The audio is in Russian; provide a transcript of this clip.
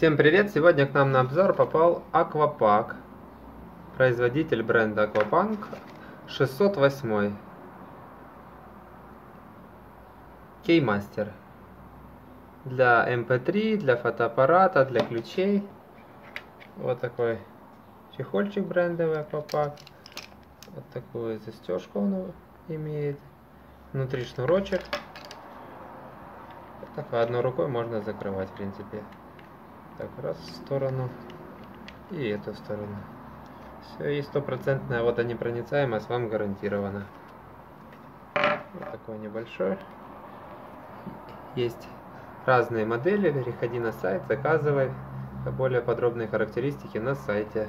Всем привет! Сегодня к нам на обзор попал Аквапак. Производитель бренда Аквапанк 608. Кеймастер. Для MP3, для фотоаппарата, для ключей. Вот такой чехольчик брендовый Аквапак. Вот такую застежку он имеет. Внутри шнурочек. Так, одной рукой можно закрывать, в принципе. Так, раз в сторону и эту сторону. Все, и стопроцентная водонепроницаемость вам гарантирована. Вот такой небольшой. Есть разные модели, переходи на сайт, заказывай более подробные характеристики на сайте.